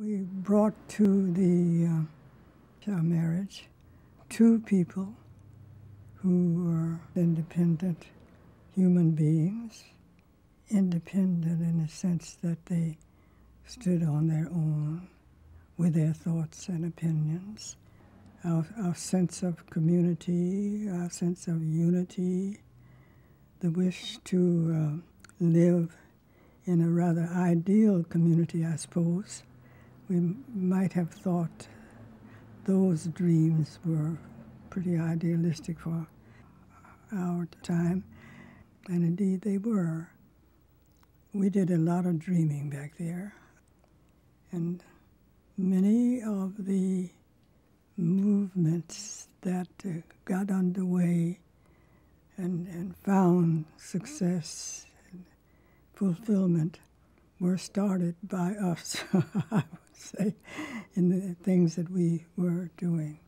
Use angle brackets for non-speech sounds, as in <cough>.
We brought to the uh, marriage two people who were independent human beings, independent in the sense that they stood on their own with their thoughts and opinions. Our, our sense of community, our sense of unity, the wish to uh, live in a rather ideal community, I suppose. We might have thought those dreams were pretty idealistic for our time, and indeed they were. We did a lot of dreaming back there, and many of the movements that uh, got underway and, and found success and fulfillment were started by us, <laughs> <laughs> say, in the things that we were doing.